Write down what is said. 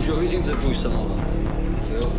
Už ho vidím, že to už jsem Jo.